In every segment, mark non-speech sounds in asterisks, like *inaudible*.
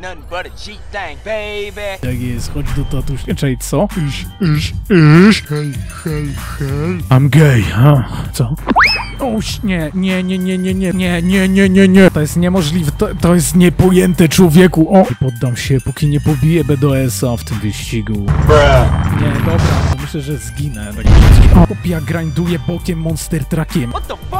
Nothing but a G thing, baby. Tak jest, chodź do tatusia. Czekaj, co? Iś, iś, iś. Hej, hej, hej. I'm gay, ha? Co? Oś, nie, nie, nie, nie, nie, nie, nie, nie, nie, nie, nie. To jest niemożliwe, to, to jest niepojęte, człowieku. O! Nie poddam się, póki nie pobiję BDS-a w tym wyścigu. Nie, dobra, to myślę, że zginę. Tak o, ja grinduję bokiem Monster Truckiem. What the fuck?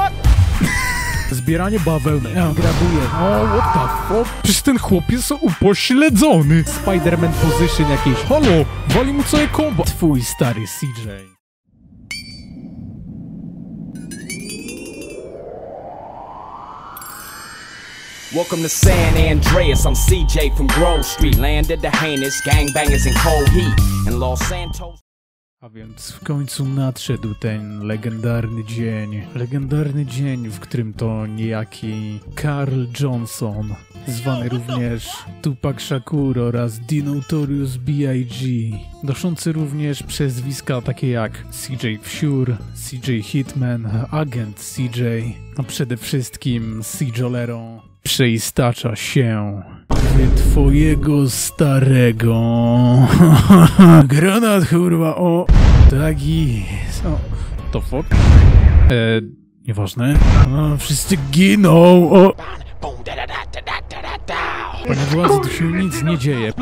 Zbieranie bawełny. Ja grabuję. O, what the fuck? Przecież ten chłop jest upośledzony. Spider-Man position jakiś. Halo, wali mu całe kombo. Twój stary CJ. Welcome to San Andreas. I'm CJ from Grove Street, land of the heinous gangbangers in cold heat. In Los Santos. A więc w końcu nadszedł ten legendarny dzień. Legendarny dzień, w którym to niejaki Carl Johnson, zwany również Tupac Shakur oraz The Notorious B.I.G., noszący również przezwiska takie jak CJ Wsiur, CJ Hitman, Agent CJ, a przede wszystkim CJolero przeistacza się w twojego starego. *laughs* Granat, kurwa, o. Tak jest. O, to fuck? E, nieważne. O, wszyscy giną, o. Panie władzy, tu się nic nie dzieje.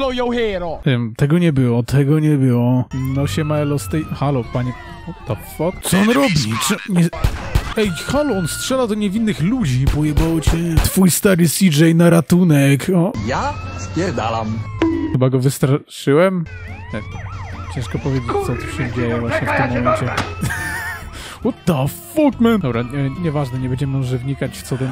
Em, tego nie było, tego nie było. No się ma Elo z tej... Halo, panie... What the fuck? Co on robi? Czy... Nie... Ej, halo, on strzela do niewinnych ludzi. Pojebało cię. Twój stary CJ na ratunek. O, Ja spierdalam. Chyba go wystraszyłem? Nie. Ciężko powiedzieć, co tu się dzieje właśnie w tym momencie. *laughs* What the fuck, man? Dobra, nie, nieważne, nie będziemy może wnikać w co ten...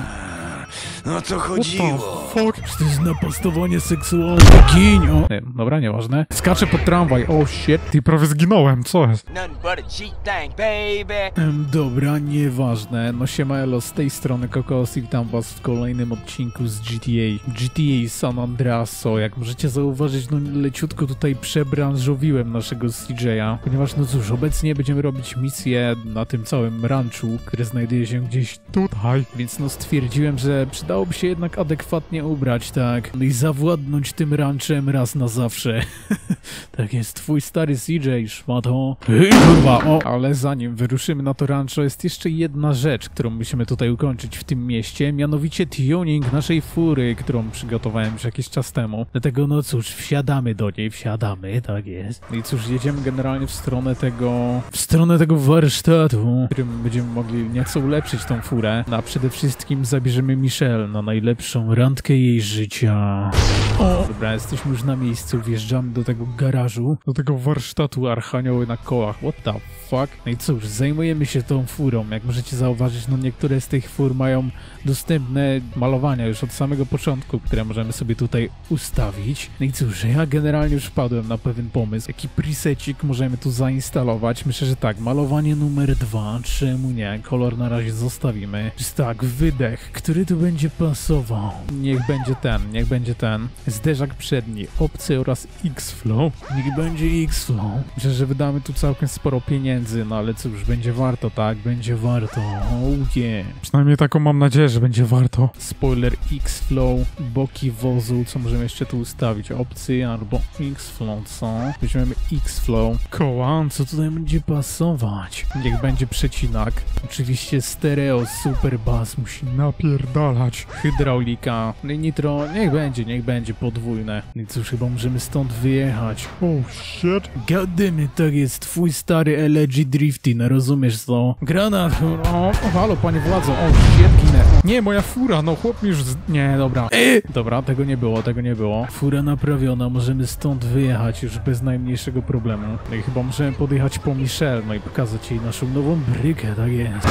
No co What the fuck? To jest napastowanie seksualne, giń! O. Nie, dobra, nieważne. Skaczę pod tramwaj, o shit. Ty prawie zginąłem, co jest? Nothing but a G thing, baby. Em, Dobra, nieważne. No siema elo, z tej strony Kokos i witam was w kolejnym odcinku z GTA. GTA San Andreaso. Jak możecie zauważyć, no leciutko tutaj przebranżowiłem naszego CJ'a, ponieważ no cóż, obecnie będziemy robić misję na tym całym ranchu, które znajduje się gdzieś tutaj, więc no stwierdziłem, że przydałoby się jednak adekwatnie ubrać, tak? I zawładnąć tym ranchem raz na zawsze. *laughs* tak jest, twój stary CJ, szmato. Kurwa, o! Ale zanim wyruszymy na to rancho, jest jeszcze jedna rzecz, którą musimy tutaj ukończyć w tym mieście, mianowicie tuning naszej fury, którą przygotowałem już jakiś czas temu. Dlatego, no cóż, wsiadamy do niej, wsiadamy, tak jest. I cóż, jedziemy generalnie w stronę tego, w stronę tego warsztatu, w którym będziemy mogli nieco ulepszyć tą furę. No, a przede wszystkim zabierzemy Michelle na najlepszą randkę jej życia. O! Dobra, jesteśmy już na miejscu, wjeżdżamy do tego garażu, do tego warsztatu Archanioły na kołach. What the fuck? No i cóż, zajmujemy się tą furą. Jak możecie zauważyć, no niektóre z tych fur mają dostępne malowania już od samego początku, które możemy sobie tutaj ustawić. No i cóż, ja generalnie już wpadłem na pewien pomysł. Jaki presecik możemy tu zainstalować? Myślę, że tak, malowanie numer dwa, czemu nie? Kolor na razie zostawimy. Jest tak, wydech, który tu będzie pasował? Niech będzie ten, niech będzie ten. Zderzak przedni, opcje oraz X-Flow. Niech będzie X-Flow. Myślę, że wydamy tu całkiem sporo pieniędzy, no ale cóż, będzie warto, tak? Będzie warto. Oh yeah. Przynajmniej taką mam nadzieję, że będzie warto. Spoiler X-Flow, boki wozu, co możemy jeszcze tu ustawić? Opcje albo X-Flow, co? Weźmiemy X-Flow. Koła, co tutaj będzie pasować? Niech będzie przecinak. Oczywiście stereo, super bass musi napierdalać. Hydraulika, no nitro, niech będzie, niech będzie podwójne. No I cóż, chyba możemy stąd wyjechać. Oh shit. Goddymy, tak jest twój stary LG Drifty, no rozumiesz co? Granat, o, o halo, panie władzo, o shit, ginę. Nie, moja fura, no chłop już z... Nie, dobra. E! Dobra, tego nie było, tego nie było. Fura naprawiona, możemy stąd wyjechać już bez najmniejszego problemu. No i chyba możemy podjechać po Michelle, no i pokazać jej naszą nową brykę, tak jest.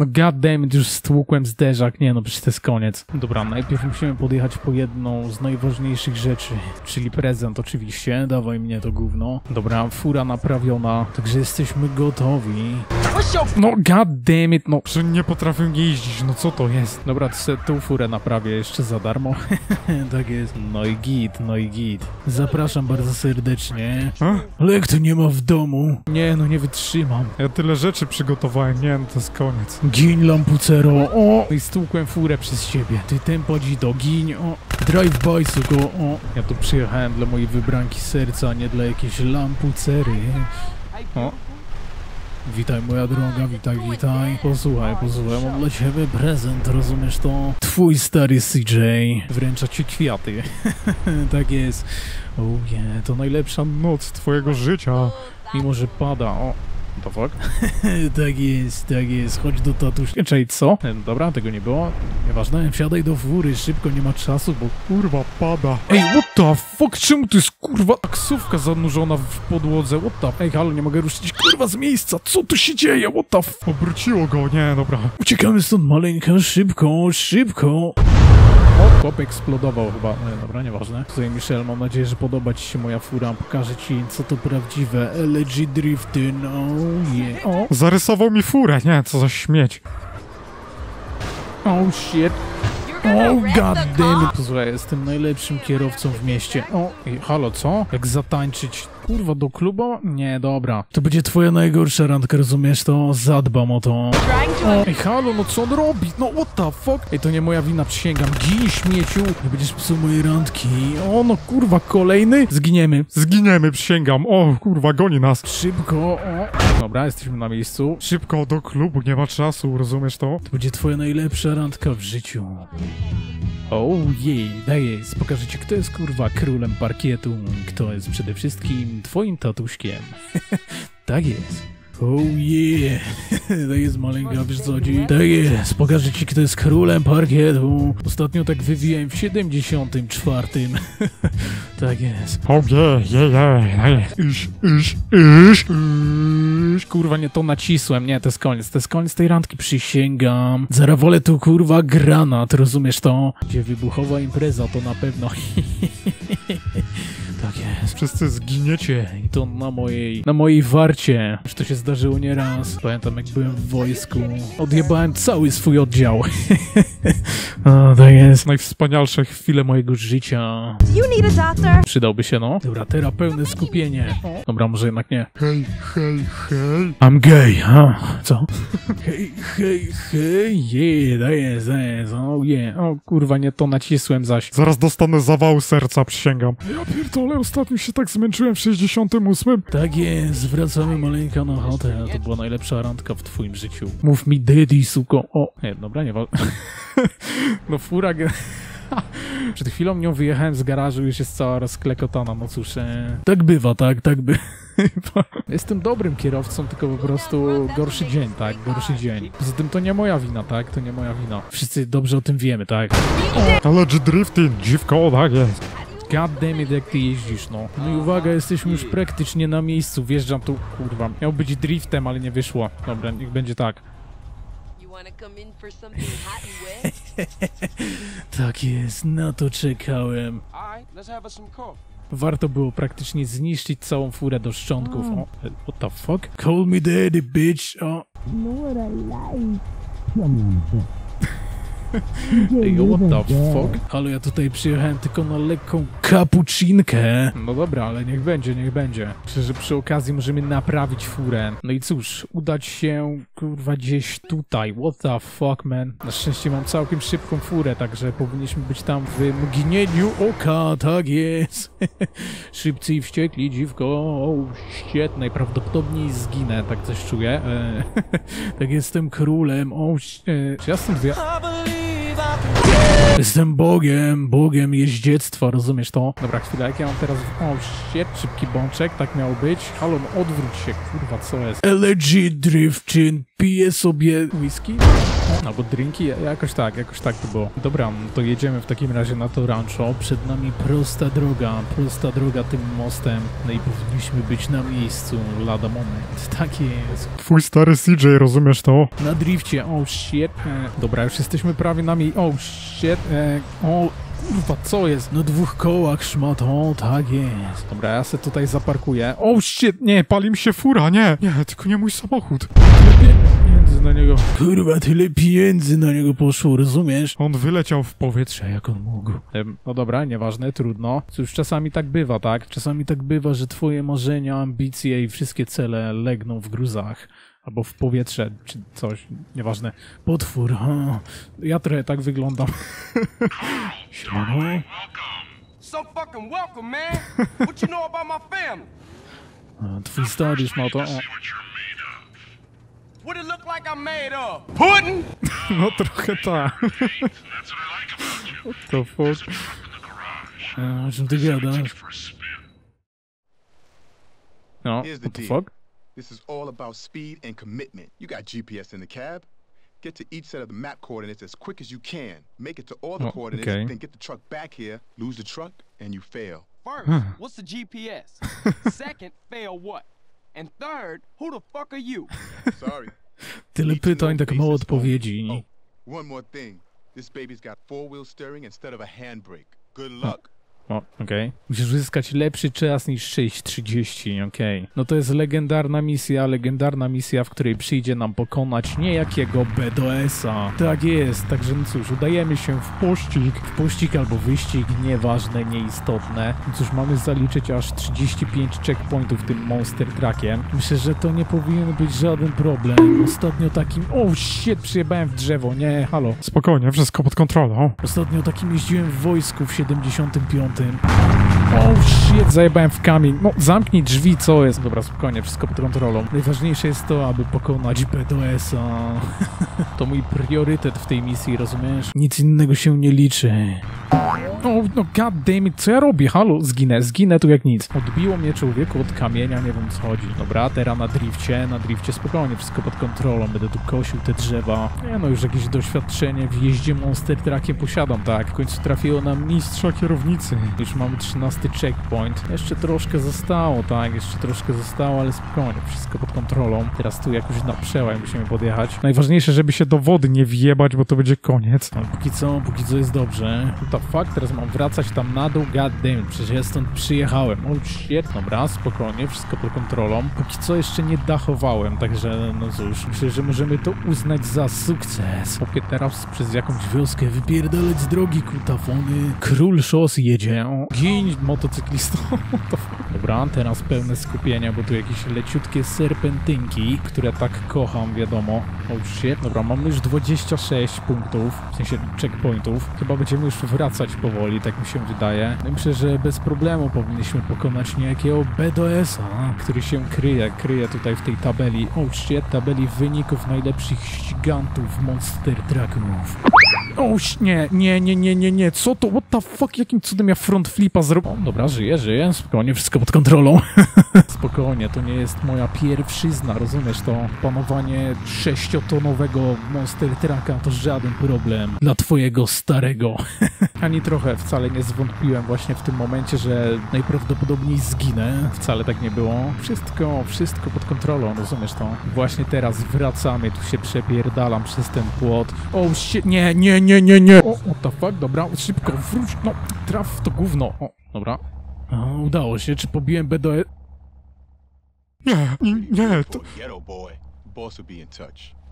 No goddammit, już stłukłem zderzak, nie no, przecież to jest koniec. Dobra, najpierw musimy podjechać po jedną z najważniejszych rzeczy, czyli prezent oczywiście, dawaj mnie to gówno. Dobra, fura naprawiona, także jesteśmy gotowi. What's your No goddammit, no nie potrafię jeździć, no co to jest? Dobra, to tą furę naprawię jeszcze za darmo. *laughs* tak jest. No i git, no i git. Zapraszam bardzo serdecznie. Ale jak to nie ma w domu? Nie, no nie wytrzymam. Ja tyle rzeczy przygotowałem, nie no to jest koniec. Gin lampucero, o! I stłukłem furę przez ciebie. Ty tempo do gin, o! Drive by, suko, O, ja tu przyjechałem dla mojej wybranki serca, nie dla jakiejś lampucery. O. Witaj moja droga, witaj, witaj. Posłuchaj, posłuchaj, mam dla ciebie prezent, rozumiesz to? Twój stary CJ wręcza ci kwiaty. *laughs* tak jest. O nie, to najlepsza noc twojego życia. Mimo, że pada, o. The fuck? *laughs* tak jest, tak jest, chodź do tatusia. Czekaj, co? Dobra, tego nie było. Nieważne, wsiadaj do fury, szybko, nie ma czasu, bo kurwa pada. Ej, what the fuck, czemu to jest kurwa taksówka zanurzona w podłodze? What the... Ej, halo, nie mogę ruszyć kurwa z miejsca, co tu się dzieje? What the f... Obróciło go, nie, dobra. Uciekamy stąd, maleńka, szybko, szybko. O, chłop eksplodował chyba. E, dobra, nieważne. Tutaj Michelle, mam nadzieję, że podoba ci się moja fura. Pokażę ci, co to prawdziwe LG Drifty, no yeah. O, Zarysował mi furę, nie, co za śmieć. oh shit. Oh god damn it. Posłuchaj, jestem najlepszym kierowcą w mieście. O, ej, halo, co? Jak zatańczyć? Kurwa, do klubu? Nie, dobra. To będzie twoja najgorsza randka, rozumiesz to? Zadbam o to. O, ej, halo, no co on robi? No what the fuck? Ej, to nie moja wina, przysięgam. Gin, śmieciu. Nie będziesz psuł mojej randki. O, no kurwa, kolejny? Zginiemy. Zginiemy, przysięgam. O, kurwa, goni nas. Szybko, o. Dobra, jesteśmy na miejscu. Szybko do klubu, nie ma czasu, rozumiesz to? To będzie twoja najlepsza randka w życiu. O jej, daję, pokażę ci, kto jest kurwa królem parkietu, kto jest przede wszystkim twoim tatuśkiem. *laughs* tak jest. Oh yeah, *laughs* to jest maleńka, wiesz co chodzi? Tak jest, pokażę ci, kto jest królem parkietu. Ostatnio tak wywijałem w 74. *laughs* tak jest. O, je, je, je, je. Iś, iś, iś, iś. Kurwa, nie to nacisłem, nie, to jest koniec, to jest koniec tej randki, przysięgam. Zaraz wolę tu kurwa granat, rozumiesz to? Gdzie wybuchowa impreza, to na pewno. Wszyscy zginiecie. I to na mojej, na mojej warcie. Już to się zdarzyło nieraz. Pamiętam jak byłem w wojsku. Odjebałem cały swój oddział. *laughs* o, tak jest. Najwspanialsze chwile mojego życia. You need a doctor? Przydałby się, no. Dobra, teraz pełne skupienie. Dobra, może jednak nie. Hej, hej, hej. I'm gay, ha? Co? *laughs* hej, hej, hej, yeah, to jest, to jest, oh yeah. O kurwa, nie to nacisłem zaś. Zaraz dostanę zawału serca, przysięgam. Ja pierdolę, ostatnio się tak zmęczyłem w 68. Tak jest, wracamy maleńka na hotel. To była najlepsza randka w twoim życiu. Mów mi daddy, suko. O, nie, dobra, nie wa- *laughs* No fura... *laughs* Przed chwilą nią wyjechałem z garażu, już jest cała rozklekotana, no cóż, e... tak bywa, tak, tak bywa. *laughs* Jestem dobrym kierowcą, tylko po prostu gorszy dzień, tak, gorszy dzień. Poza tym to nie moja wina, tak, to nie moja wina. Wszyscy dobrze o tym wiemy, tak. Ale drifting, dziwko, tak jest. God damn it, jak ty jeździsz, no. No i uwaga, jesteśmy już praktycznie na miejscu, wjeżdżam tu, kurwa. Miał być driftem, ale nie wyszło. Dobra, niech będzie tak. *laughs* Tak jest, na to czekałem. Warto było praktycznie zniszczyć całą furę do szczątków. O, e, what the fuck? Call me daddy, bitch. O. Ej, what the fuck? Halo, ja tutaj przyjechałem tylko na lekką kapucinkę. No dobra, ale niech będzie, niech będzie. Myślę, że przy okazji możemy naprawić furę. No i cóż, udać się, kurwa, gdzieś tutaj. What the fuck, man? Na szczęście mam całkiem szybką furę, także powinniśmy być tam w mgnieniu oka, tak jest. *laughs* Szybcy i wściekli, dziwko. O, shit, najprawdopodobniej zginę, tak coś czuję. E, *laughs* tak jestem królem. O, e, czy ja stąd wyja... Jestem Bogiem, Bogiem jeździectwa, rozumiesz to? Dobra, chwila, jak ja mam teraz... O, shit, szybki bączek, tak miał być. Halo, no odwróć się, kurwa, co jest? LG Driftin pije sobie whisky? No, albo drinki, Ja- jakoś tak, jakoś tak to było. Dobra, to jedziemy w takim razie na to rancho. Przed nami prosta droga, prosta droga tym mostem. No i powinniśmy być na miejscu lada moment. Tak jest. Twój stary CJ, rozumiesz to? Na drifcie, oh shit. E, dobra, już jesteśmy prawie na mi... Oh shit. E, o, kurwa, co jest? Na dwóch kołach szmat, o, tak jest. Dobra, ja se tutaj zaparkuję. Oh shit, nie, Pali mi się fura, nie. Nie, tylko nie mój samochód. Pieniędzy na niego. Kurwa, tyle pieniędzy na niego poszło, rozumiesz? On wyleciał w powietrze. Jak on mógł? Em, no dobra, nieważne, trudno. Cóż, czasami tak bywa, tak? Czasami tak bywa, że twoje marzenia, ambicje i wszystkie cele legną w gruzach. Albo w powietrze, czy coś, nieważne. Potwór, ha. Ja trochę tak wyglądam. *laughs* Siemano. so fucking welcome, man. what you know about my family? Twój stary już ma to. O, What it look like I'm made of? Pudding? *laughs* No trochę tak. *laughs* What the fuck? E, O czym ty gadasz? No, Here's the what the deal. fuck? This is all about speed and commitment. You got GPS in the cab. Get to each set of the map coordinates as quick as you can. Make it to all the Oh, coordinates, okay. then get the truck back here, lose the truck, and you fail. First, what's the GPS? *laughs* Second, fail what? And third, who the fuck are you? *laughs* Sorry. Tyle pytań, tak mało odpowiedzi. Oh, one more thing. This baby's got four-wheel steering instead of a handbrake. Good luck. O, okej. Musisz uzyskać lepszy czas niż 6.30, okej. No to jest legendarna misja, legendarna misja, w której przyjdzie nam pokonać niejakiego BDS-a. Tak jest, także no cóż, udajemy się w pościg, w pościg albo wyścig, nieważne, nieistotne. No cóż, mamy zaliczyć aż 35 checkpointów tym Monster Truckiem. Myślę, że to nie powinien być żaden problem. Ostatnio takim... O, shit, przyjebałem w drzewo, nie, halo. Spokojnie, wszystko pod kontrolą. Ostatnio takim jeździłem w wojsku w 75. something. O shit, zajebałem w kamień. No, zamknij drzwi, co jest? Dobra, spokojnie, wszystko pod kontrolą. Najważniejsze jest to, aby pokonać BDS-a. *laughs* to mój priorytet w tej misji, rozumiesz? Nic innego się nie liczy. O, no god damn it, co ja robię? Halo, zginę, zginę tu jak nic. Odbiło mnie człowieku od kamienia, nie wiem co chodzi. Dobra, teraz na drifcie, na drifcie spokojnie, wszystko pod kontrolą, będę tu kosił te drzewa. Nie no, już jakieś doświadczenie w jeździe Monster Truckiem posiadam, tak. W końcu trafiło nam mistrza kierownicy. Już mamy 13 checkpoint. Jeszcze troszkę zostało, tak, jeszcze troszkę zostało, ale spokojnie, wszystko pod kontrolą. Teraz tu jakoś na przełaj musimy podjechać. Najważniejsze, żeby się do wody nie wjebać, bo to będzie koniec. No, póki co, póki co jest dobrze. To fakt, teraz mam wracać tam na dół, god damn przecież ja stąd przyjechałem. O shit, dobra, spokojnie, wszystko pod kontrolą. Póki co jeszcze nie dachowałem, także no cóż, myślę, że możemy to uznać za sukces. Popie teraz przez jakąś wioskę wypierdalać z drogi kutafony. Król szos jedzie. O, Fuck? *laughs* Dobra, teraz pełne skupienia, bo tu jakieś leciutkie serpentynki, które tak kocham, wiadomo. O shit, dobra, mamy już 26 punktów, w sensie checkpointów. Chyba będziemy już wracać powoli, tak mi się wydaje. No myślę, że bez problemu powinniśmy pokonać niejakiego BDS-a, który się kryje, kryje tutaj w tej tabeli. O shit, tabeli wyników najlepszych ścigantów Monster Trucków. O, ś- nie, nie, nie, nie, nie, nie, co to, what the fuck, jakim cudem ja front flipa zrobię? Dobra, żyję, żyję, spokojnie, wszystko pod kontrolą. *laughs* spokojnie, to nie jest moja pierwszyzna, rozumiesz to? Panowanie sześciotonowego Monster Trucka to żaden problem dla twojego starego. *laughs* Ani trochę wcale nie zwątpiłem właśnie w tym momencie, że najprawdopodobniej zginę. Wcale tak nie było. Wszystko, wszystko pod kontrolą, rozumiesz to? Właśnie teraz wracamy, tu się przepierdalam przez ten płot. O, shit, nie, nie, nie, nie, nie. O, what the fuck, dobra, szybko, wróć, no, traf to gówno. O, dobra. O, udało się, czy pobiłem BDE? Nie, nie, nie, to... Boy. In touch.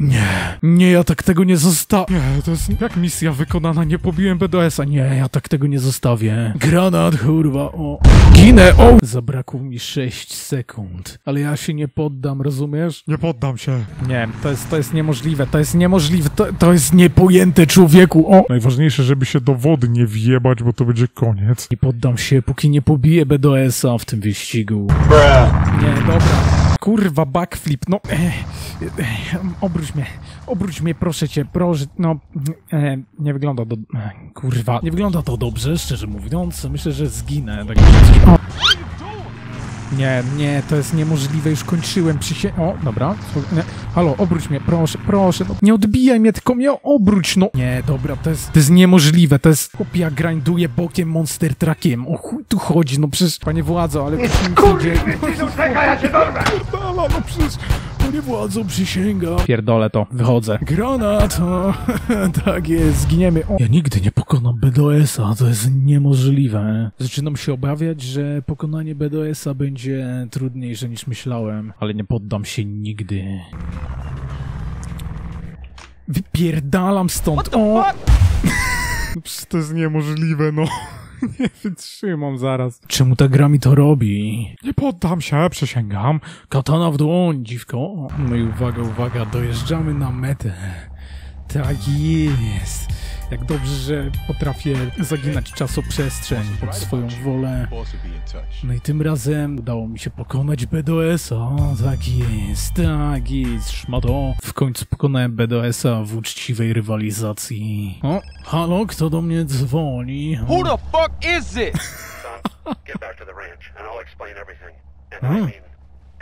Nie, nie, ja tak tego nie zostawię. Nie, to jest... Jak misja wykonana, nie pobiłem BDS-a. Nie, ja tak tego nie zostawię. Granat, kurwa, o. Ginę, o! Zabrakło mi 6 sekund. Ale ja się nie poddam, rozumiesz? Nie poddam się. Nie, to jest, to jest niemożliwe, to jest niemożliwe, to, to jest niepojęte, człowieku, o! Najważniejsze, żeby się do wody nie wjebać, bo to będzie koniec. Nie poddam się, póki nie pobiję BDS-a w tym wyścigu. Nie, dobra. Kurwa, backflip, no. E, e, obróć mnie, obróć mnie, proszę cię, proszę, no. E, nie wygląda to. E, kurwa, nie wygląda to dobrze, szczerze mówiąc. Myślę, że zginę. Tak o. Nie, nie, to jest niemożliwe, już kończyłem przysie... O, dobra. Nie. Halo, obróć mnie, proszę, proszę, no nie odbijaj mnie, tylko mnie obróć, no. Nie, dobra, to jest, to jest niemożliwe, to jest... Chłopie, ja grinduję bokiem Monster Truckiem, o chuj tu chodzi, no przecież... Panie władzo, ale... Kurde, Dala, no przecież... Panie władzo, przysięgam. Pierdolę to, wychodzę. Granat, o, *laughs* tak jest, zginiemy. O. Ja nigdy nie pokonam BDS-a, to jest niemożliwe. Zaczynam się obawiać, że pokonanie BDS-a będzie trudniejsze niż myślałem, ale nie poddam się nigdy. Wypierdalam stąd, o! *laughs* Przecież to jest niemożliwe, no. *laughs* Nie wytrzymam zaraz. Czemu ta gra mi to robi? Nie poddam się, przysięgam. Katana w dłoń, dziwko. No i uwaga, uwaga, dojeżdżamy na metę. Tak jest. Jak dobrze, że potrafię zaginać czasoprzestrzeń pod swoją wolę. No i tym razem udało mi się pokonać BDS-a. Tak jest, tak jest, szmato. W końcu pokonałem BDS-a w uczciwej rywalizacji. O, halo, kto do mnie dzwoni? Who the fuck is it? *laughs* Get back to the ranch, and I'll explain everything. And Huh? I mean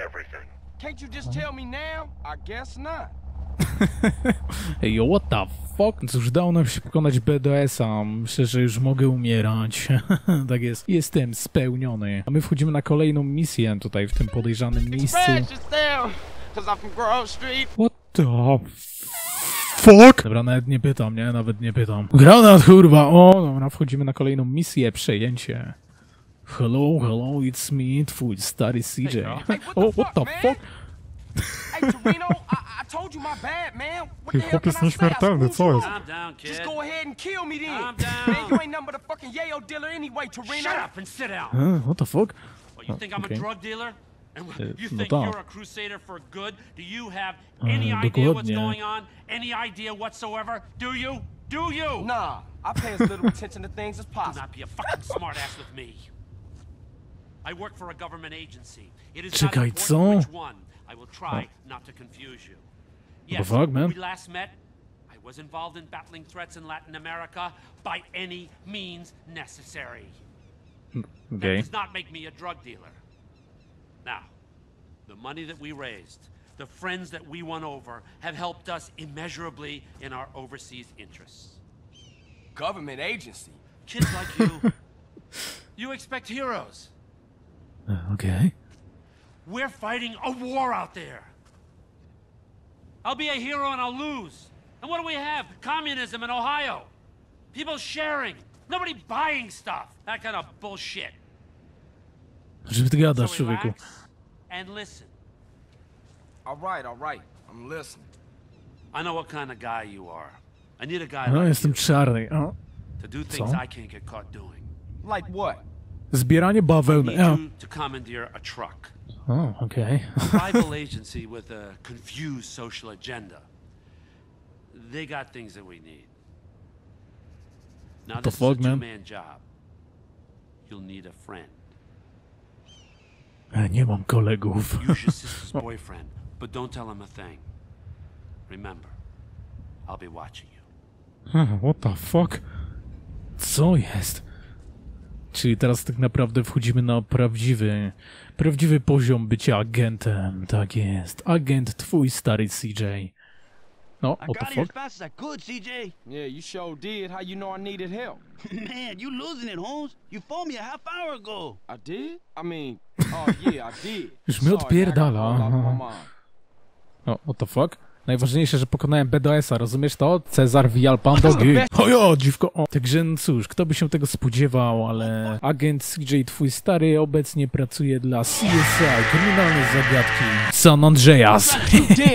everything. Can't you just tell me now? I guess not. *laughs* Ej, yo, what the fuck? Cóż, udało nam się pokonać BDS-a. Myślę, że już mogę umierać. *laughs* tak jest. Jestem spełniony. A my wchodzimy na kolejną misję tutaj w tym podejrzanym miejscu. What the fuck? Dobra, nawet nie pytam, nie? Nawet nie pytam. Granat, kurwa! O, dobra, wchodzimy na kolejną misję, przejęcie. Hello, hello, it's me, twój stary CJ. Hey, what O, the what the fuck? Hey, Torino, I, I told you my bad, man. What Ty the hell chłop can jest I say? I nieśmiertelny, screwed you jest? over. Calm down, kid. Just go ahead and kill me then. Calm down. Man, you ain't nothing but a fucking yayo dealer anyway, Torino. Shut up and sit down. Uh, what the fuck? What, you think I'm okay. a drug dealer? And Uh, you think you're a crusader for good? Do you have any Uh, idea what's dokładnie. going on? Any idea whatsoever? Do you? Do you? Nah, I pay as little attention to things as possible. Do possible. not be a fucking smartass with me. I work for a government agency. It is Czekaj, not co? important which one. I will try not to confuse you. Yes, fuck, man? we last met. I was involved in battling threats in Latin America by any means necessary. Okay. That does not make me a drug dealer. Now, the money that we raised, the friends that we won over, have helped us immeasurably in our overseas interests. Government agency. Kids like you, *laughs* you expect heroes. Uh, Okej. We're fighting a war out there. I'll be a hero and I'll lose. And what do we have? Communism in Ohio. People sharing. Nobody buying stuff. That kind of bullshit. Że ty gadasz, so człowieku? relax and listen. All right, all right. I'm listening. I know what kind of guy you are. I need a guy No, like jestem you czarny. O. to do things Co? I can't get caught doing. Like what? Zbieranie I bawełny. need you to commandeer a truck. O okej. A rival agency with a confused social agenda. They got things that we need. Now the this fuck, is a man? two-man job. You'll need a friend. E, Nie mam kolegów. Use your *laughs* sister's boyfriend, but don't tell him a thing. Remember, I'll be watching you. Huh, What the fuck? Co jest? Czyli teraz tak naprawdę wchodzimy na prawdziwy, prawdziwy poziom bycia agentem. Tak jest. Agent twój stary CJ. No, what the fuck? fast as I could, CJ. Yeah, you sure did. How you know I needed help? *laughs* Man, you losing it, Holmes. You phoned me a half hour ago. I did? I mean, oh yeah, I did. *laughs* Już mnie odpierdala, mind. No, what the fuck? Najważniejsze, że pokonałem BDS-a, rozumiesz to? Cezar Vialpando G. *laughs* Ojo, dziwko. O. Także no cóż, kto by się tego spodziewał, ale agent CJ, twój stary, obecnie pracuje dla CSI, kryminalne zagadki San Andreas.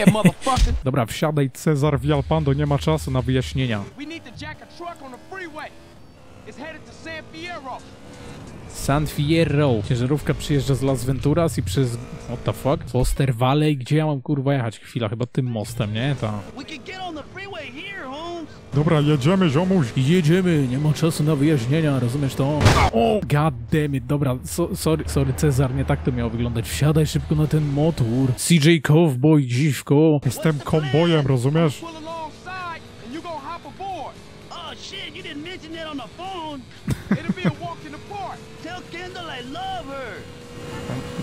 *laughs* Dobra, wsiadaj, Cezar Vialpando nie ma czasu na wyjaśnienia. We need to jack a truck on the freeway. It's headed to San Fierro. San Fierro. Ciężarówka przyjeżdża z Las Venturas i przez... What the fuck? Foster Valley? Gdzie ja mam kurwa jechać? Chwila, chyba tym mostem, nie? Ta. We can get on the freeway here, Holmes. Dobra, jedziemy, ziomuś. Jedziemy, nie ma czasu na wyjaśnienia, rozumiesz to? O, god damn it, dobra, so, sorry, sorry Cezar, nie tak to miało wyglądać. Wsiadaj szybko na ten motor. CJ Cowboy, dziwko. Jestem kombojem, rozumiesz? Oh shit, you didn't mention that on the phone.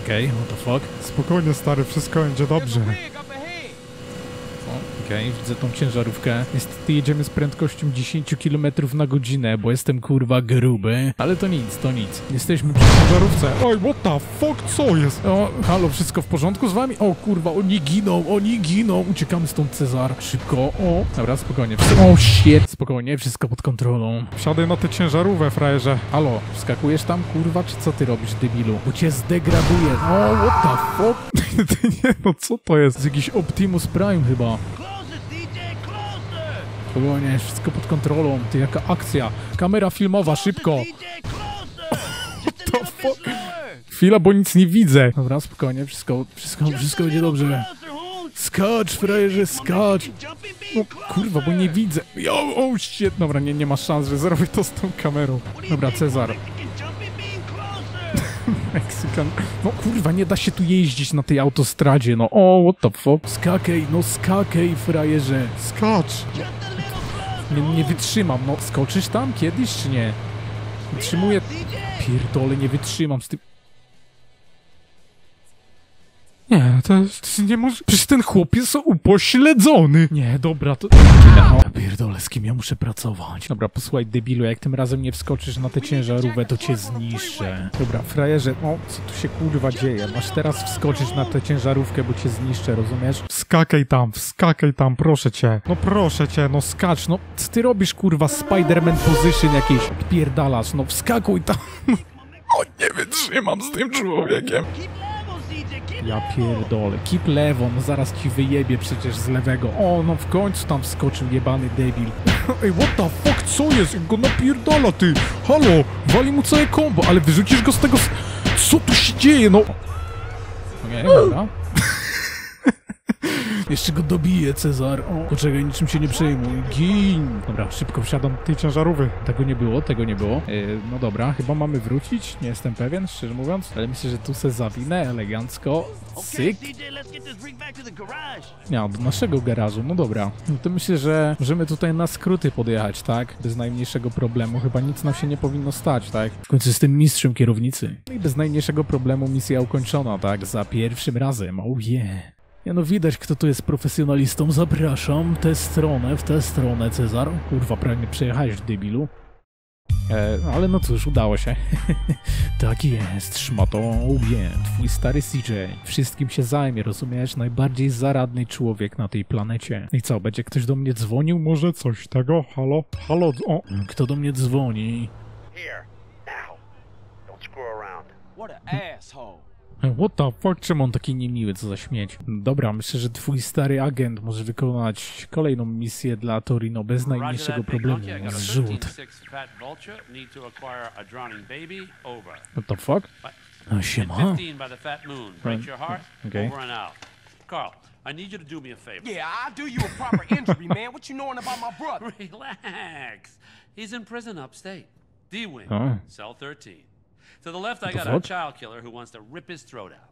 Okej, what the fuck? Spokojnie, stary, wszystko będzie dobrze. Okej, widzę tą ciężarówkę. Niestety jedziemy z prędkością 10 km na godzinę, bo jestem kurwa gruby. Ale to nic, to nic. Jesteśmy przy ciężarówce. Oj, what the fuck, co jest? O, halo, wszystko w porządku z wami? O kurwa, oni giną, oni giną. Uciekamy stąd, Cezar. Szybko, o. Dobra, spokojnie. O, shit. Spokojnie, wszystko pod kontrolą. Wsiadaj na tę ciężarówkę, frajerze. Halo, wskakujesz tam, kurwa, czy co ty robisz, debilu? Bo cię zdegraduje. O, what the fuck? Ty *laughs* nie, no co to To jest? jest jakiś Optimus Prime chyba. Spokojnie, wszystko pod kontrolą. Ty, jaka akcja. Kamera filmowa, szybko. Bit slower. Chwila, bo nic nie widzę. Dobra, spokojnie, wszystko, wszystko, wszystko będzie dobrze. Skacz, frajerze, skacz! No kurwa, bo nie widzę. Jo, o shit, dobra, nie, nie ma szans, że zrobię to z tą kamerą. Dobra, Cezar. *laughs* Meksykan. No kurwa, nie da się tu jeździć na tej autostradzie, no. O, what the fuck? Skakej, no skakej, frajerze. Skacz! Nie, nie wytrzymam, no. Skoczysz tam kiedyś, czy nie? Wytrzymuję... Pierdolę, nie wytrzymam z tym... Nie, to jest niemożliwe. Przecież ten chłop jest upośledzony. Nie, dobra, to... Ja pierdolę, z kim ja muszę pracować? Dobra, posłuchaj, debilu, jak tym razem nie wskoczysz na tę ciężarówkę, to cię zniszczę. Dobra, frajerze, no, co tu się kurwa dzieje? Masz teraz wskoczyć na tę ciężarówkę, bo cię zniszczę, rozumiesz? Wskakaj tam, wskakaj tam, proszę cię. No proszę cię, no Skacz, no, co ty robisz, kurwa, Spider-Man position jakieś? Pierdalasz, no, wskakuj tam. *laughs* O, nie wytrzymam z tym człowiekiem. Ja pierdolę. Keep lewo, no zaraz ci wyjebie przecież z lewego. O, no w końcu tam wskoczył jebany debil. *laughs* Ej, what the fuck, co jest? Go napierdala, ty? Halo, wali mu całe kombo, ale wyrzucisz go z tego... Co tu się dzieje, no? Okej, dobra. Jeszcze go dobiję, Cezar. O, poczekaj, niczym się nie przejmuj. Gin! Dobra, szybko wsiadam. Tej ciężarówy. Tego nie było, tego nie było. E, no dobra, chyba mamy wrócić. Nie jestem pewien, szczerze mówiąc. Ale myślę, że tu se zawinę elegancko. Syk. Nie, do naszego garażu, no dobra. No to myślę, że możemy tutaj na skróty podjechać, tak? Bez najmniejszego problemu. Chyba nic nam się nie powinno stać, tak? W końcu jestem mistrzem kierownicy. No i bez najmniejszego problemu misja ukończona, tak? Za pierwszym razem. Oh yeah. Ja no widać, kto tu jest profesjonalistą. Zapraszam. Tę stronę, w tę stronę, Cezar. Kurwa, prawie przejechałeś, debilu. E, no ale no cóż, udało się. *laughs* tak jest, szmato, ubie, twój stary CJ. Wszystkim się zajmie, rozumiesz? Najbardziej zaradny człowiek na tej planecie. I co, będzie ktoś do mnie dzwonił? Może coś tego? Halo? Halo? O, Kto do mnie dzwoni? Here, now. Don't screw around. What an asshole. What the fuck? Czemu on taki niemiły, co za śmieć? Dobra, myślę, że twój stary agent może wykonać kolejną misję dla Torino bez najmniejszego problemu. Zrzut. 13-6 fat vulture. Need to acquire a drowning baby. Over. What the fuck? No siema. 15 by the fat moon. Break Right. your heart. Okay. Over and out. Carl, I need you to do me a favor. Yeah, I'll do you a proper *laughs* injury, man. What you knowing about my brother? Relax. He's in prison upstate. D-Wing, Oh. cell 13. To the left, I got a child killer who wants to rip his throat out.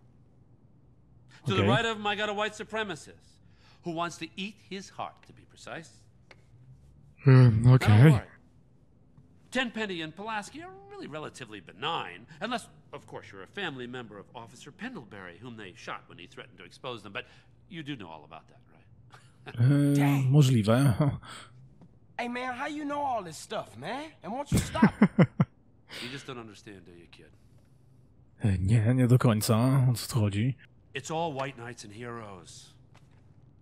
To the right of him, I got a white supremacist who wants to eat his heart, to be precise. ym, Now, okej. don't worry. Tenpenny and Pulaski are really relatively benign, unless, of course, you're a family member of Officer Pendlebury, whom they shot when he threatened to expose them. But you do know all about that, right? E, możliwe. Hey, man, how you know all this stuff, man? And won't you stop? *laughs* You just don't understand, do you, kid? E, Nie, nie do końca. O co tu chodzi? It's all white knights and heroes.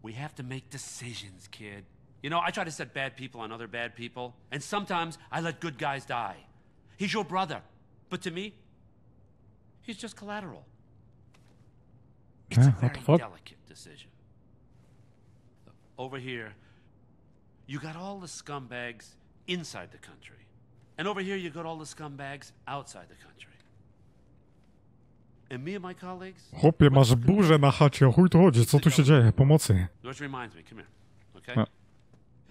We have to make decisions, kid. You know, I try to set bad people on other bad people, and sometimes I let good guys die. He's your brother, but to me, he's just collateral. It's Huh, a the very fuck? delicate decision. Over here, you got all the scumbags inside the country. And over here, you got all the scumbags outside the country. And me and my colleagues, Chłopie, masz burzę na chacie, o chuj tu chodzi, co tu się dzieje? Pomocy. Which reminds me, come here. Okay?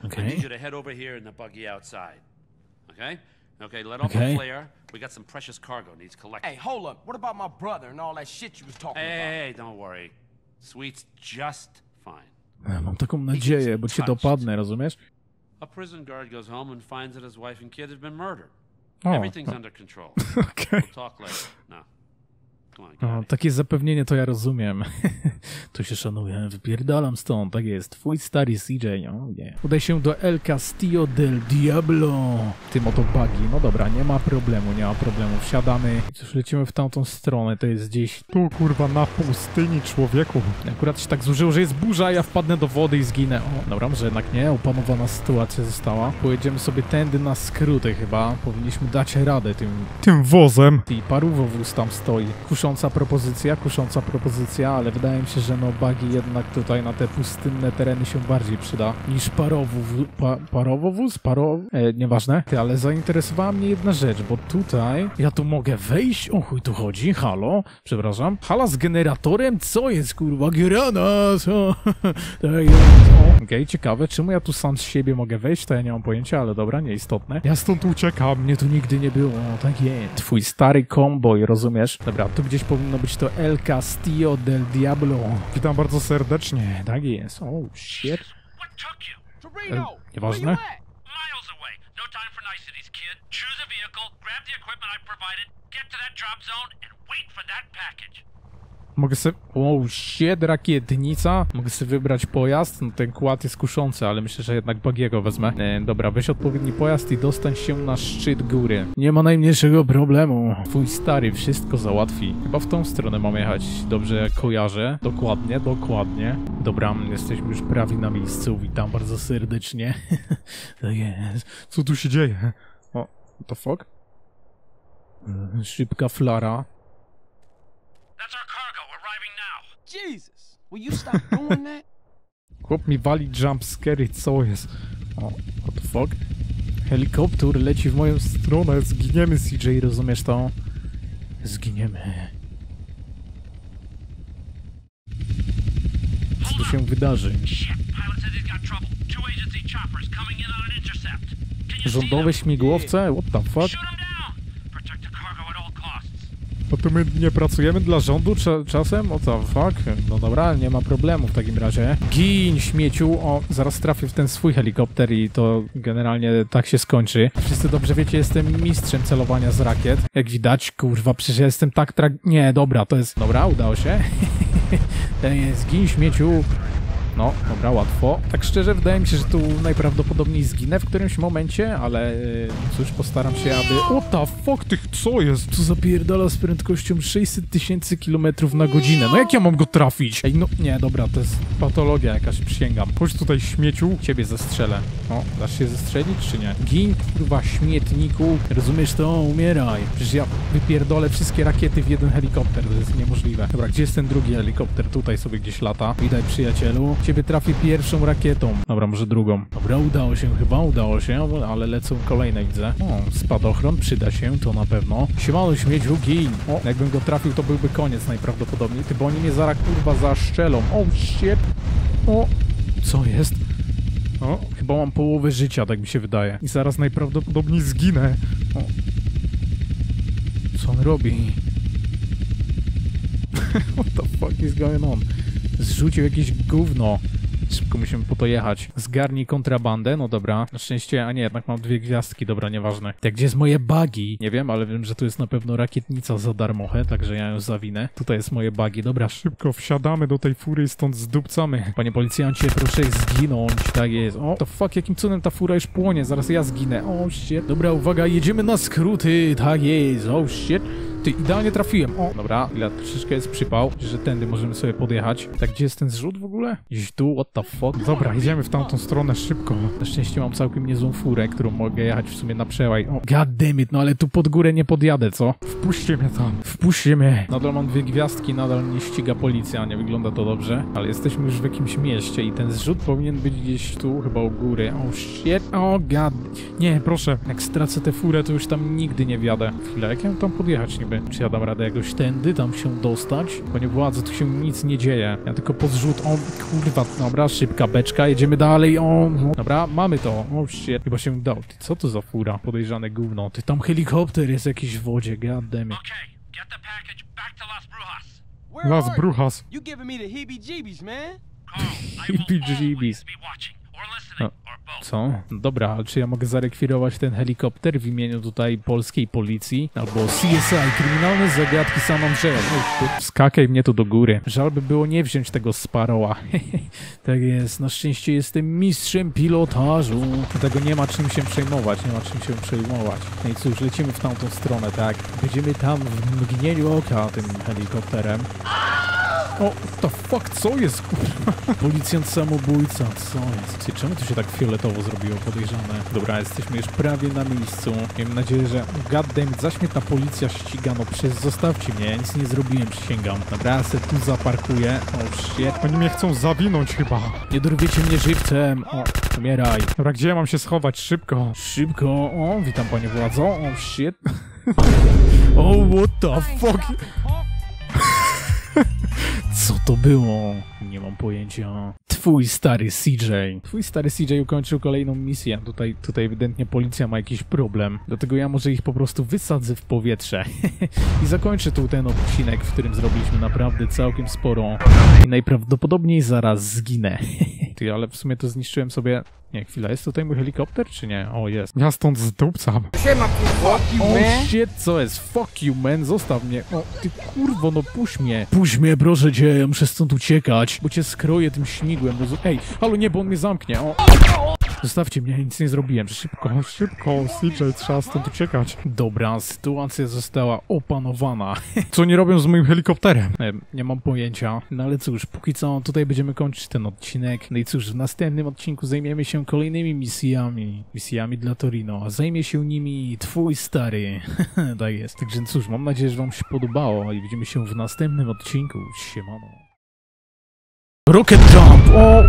Uh, I need you to head over here in the buggy outside. Okay? Okay, let off Okay. the flare. We got some precious cargo needs collecting. hey, hold up. What about my brother and all that shit you was talking Hey, about? hey, don't worry. Sweet's just fine. E, Mam taką nadzieję, bo cię dopadnę, rozumiesz? A prison guard goes home and finds that his wife and kid have been murdered. O, Everything's under control. *laughs* okej. We'll talk later. No. Come on, get O, out of here. takie zapewnienie to ja rozumiem. *laughs* to się szanuje. Wypierdalam stąd, tak jest. Twój stary CJ, o nie. Udaj się do El Castillo del Diablo. Tym oto buggy. No dobra, nie ma problemu, nie ma problemu. Wsiadamy. I Cóż, lecimy w tamtą stronę. To jest gdzieś... Tu kurwa na pustyni, człowieku. Akurat się tak zużyło, że jest burza, ja wpadnę do wody i zginę. O, dobra, może jednak nie. Opanowana sytuacja została. Pojedziemy sobie tędy na skróty chyba. Powinniśmy dać radę tym... Tym wozem. Ty, parówowóz tam stoi. Kurz, kusząca propozycja, kusząca propozycja, ale wydaje mi się, że no buggy jednak tutaj na te pustynne tereny się bardziej przyda niż parowóz, pa, parowowóz, paro, e, nieważne. Ty, ale zainteresowała mnie jedna rzecz, bo tutaj ja tu mogę wejść, o chuj tu chodzi, halo, przepraszam, hala z generatorem, co jest kurwa, Girana, co? *laughs* tak. Okej, ciekawe, czemu ja tu sam z siebie mogę wejść, to ja nie mam pojęcia, ale dobra, nieistotne. Ja stąd uciekam, mnie tu nigdy nie było, tak jest. Twój stary komboj, rozumiesz? Dobra, tu gdzieś powinno być to El Castillo del Diablo. Witam bardzo serdecznie, tak jest. O, shit. Torino, where you nieważne. No. Choose a vehicle, grab the equipment I provided, get to that drop zone, and wait for that package. Mogę sobie... O, shit, rakietnica. Mogę sobie wybrać pojazd. No ten kład jest kuszący, ale myślę, że jednak bagiego wezmę. E, dobra, weź odpowiedni pojazd i dostań się na szczyt góry. Nie ma najmniejszego problemu. Twój stary wszystko załatwi. Chyba w tą stronę mam jechać. Dobrze kojarzę. Dokładnie, dokładnie. Dobra, jesteśmy już prawie na miejscu. Witam bardzo serdecznie. *laughs* jest. Co tu się dzieje? O, what the fuck? E, Szybka flara. That's our. Jesus, will you stop *laughs* doing that? Chłop mi wali jumpscary, co jest? What the fuck? Helikopter leci w moją stronę, zginiemy CJ, rozumiesz to? Zginiemy. Co tu się wydarzy? Rządowe śmigłowce? What the fuck? No to my nie pracujemy dla rządu cza czasem? What the fuck? No dobra, nie ma problemu w takim razie. Gin, śmieciu! O, zaraz trafię w ten swój helikopter i to generalnie tak się skończy. Wszyscy dobrze wiecie, jestem mistrzem celowania z rakiet. Jak widać, kurwa, przecież jestem tak trak... Nie, dobra, to jest... Dobra, udało się. *laughs* Ten jest gin, śmieciu. No, dobra, łatwo. Tak szczerze, wydaje mi się, że tu najprawdopodobniej zginę w którymś momencie, ale yy, cóż, postaram się, aby... What the fuck, ty, co jest? Co zapierdala z prędkością 600 tysięcy kilometrów na godzinę? No jak ja mam go trafić? Ej, no, nie, dobra, to jest patologia jakaś, przysięgam. Chodź tutaj, śmieciu, ciebie zestrzelę. O, dasz się zestrzelić, czy nie? Gin, kurwa, śmietniku. Rozumiesz to? Umieraj. Przecież ja wypierdolę wszystkie rakiety w jeden helikopter, to jest niemożliwe. Dobra, gdzie jest ten drugi helikopter? Tutaj sobie gdzieś lata. Witaj, przyjacielu. Ciebie trafię pierwszą rakietą. Dobra, może drugą. Dobra, udało się chyba, udało się, ale lecą kolejne, widzę. O, spadochron przyda się, to na pewno. Siemano, śmieciu, gin. O, jakbym go trafił, to byłby koniec najprawdopodobniej. Ty, bo oni mnie zaraz, kurwa, zaszczelą. O, shit. O, co jest? O, chyba mam połowę życia, tak mi się wydaje. I zaraz najprawdopodobniej zginę. O. Co on robi? *laughs* What the fuck is going on? Zrzucił jakieś gówno. Szybko musimy po to jechać. Zgarnij kontrabandę, no dobra. Na szczęście, a nie, jednak mam dwie gwiazdki, dobra, nieważne. Tak, gdzie jest moje buggy? Nie wiem, ale wiem, że tu jest na pewno rakietnica za darmochę, także ja ją zawinę. Tutaj jest moje buggy, dobra, szybko wsiadamy do tej fury i stąd zdupcamy. Panie policjancie, proszę zginąć, tak jest. O, to fuck, jakim cudem ta fura już płonie, zaraz ja zginę. O, shit. Dobra, uwaga, jedziemy na skróty, tak jest, o, shit. Ty, idealnie trafiłem. O, dobra, ile troszeczkę jest przypał, że tędy możemy sobie podjechać. Tak, gdzie jest ten zrzut w ogóle? Gdzieś tu, what the fuck? Dobra, jedziemy w tamtą stronę szybko. Na szczęście mam całkiem niezłą furę, którą mogę jechać w sumie na przełaj. O, god damn it, no ale tu pod górę nie podjadę, co? Wpuśćcie mnie tam, wpuśćcie mnie. Nadal mam dwie gwiazdki, nadal mnie ściga policja, nie wygląda to dobrze. Ale jesteśmy już w jakimś mieście i ten zrzut powinien być gdzieś tu, chyba u góry. O, shit, o, god. Nie, proszę, jak stracę tę furę, to już tam nigdy nie wjadę. Chwilę, jak ja tam podjechać niby? Czy ja dam radę jakoś tędy, tam się dostać? Panie władzy, tu się nic nie dzieje. Ja tylko pod zrzut, o kurwa, dobra, szybka beczka, jedziemy dalej, o, dobra, mamy to, o shit, chyba się udało. Ty, co to za fura? Podejrzane gówno. Ty, tam helikopter jest jakiś w wodzie, god damn it. Okay, get the package back to Las Brujas. Where Las? Brujas. You giving me the heebie-jeebies, man. Carl, I *laughs* will always be watching, both. Co? Dobra, ale czy ja mogę zarekwirować ten helikopter w imieniu tutaj polskiej policji? Albo CSI, kryminalne zagadki San ty, Skakaj mnie tu do góry. Żal by było nie wziąć tego Sparrowa. *laughs* tak jest, na szczęście jestem mistrzem pilotażu. Tego nie ma czym się przejmować, nie ma czym się przejmować. No i cóż, lecimy w tamtą stronę, tak? Będziemy tam w mgnieniu oka tym helikopterem. O, what the fuck, co jest, kurwa? Policjant samobójca, co jest? Czemu to się tak fioletowo zrobiło, podejrzane? Dobra, jesteśmy już prawie na miejscu. Miejmy nadzieję, że goddammit, zaśmietna policja ściga, no przecież zostawcie mnie, ja nic nie zrobiłem, przysięgam. Dobra, ja se tu zaparkuję. O, shit. Oni mnie chcą zawinąć chyba. Nie dorwiecie mnie żywcem. O, umieraj. Dobra, gdzie ja mam się schować? Szybko. Szybko. O, witam panie władzo. O, shit. *laughs* O, what the fuck? *laughs* Co to było? Nie mam pojęcia. Twój stary CJ. Twój stary CJ ukończył kolejną misję. Tutaj, tutaj ewidentnie policja ma jakiś problem. Dlatego ja może ich po prostu wysadzę w powietrze. *laughs* I zakończę tu ten odcinek, w którym zrobiliśmy naprawdę całkiem sporo. I najprawdopodobniej zaraz zginę. *laughs* Ty, ale w sumie to zniszczyłem sobie... Nie, chwila, jest tutaj mój helikopter, czy nie? O, jest. Ja stąd zdupcam. O shit, co jest? Fuck you, man, zostaw mnie. O, ty kurwo, no puść mnie. Puść mnie, proszę cię, ja muszę stąd uciekać, bo cię skroję tym śmigłem. rozu- Ej, halo, nie, bo on mnie zamknie. O. Zostawcie mnie, nic nie zrobiłem. Szybko. Szybko, CJ, trzeba stąd uciekać. Dobra, sytuacja została opanowana. *laughs* Co oni robią z moim helikopterem? E, Nie mam pojęcia. No ale cóż, póki co tutaj będziemy kończyć ten odcinek. No i cóż, w następnym odcinku zajmiemy się kolejnymi misjami. Misjami dla Torino. Zajmie się nimi twój stary. *laughs* tak jest. Także cóż, mam nadzieję, że wam się podobało i widzimy się w następnym odcinku. Siemano. Rocket Jump! O!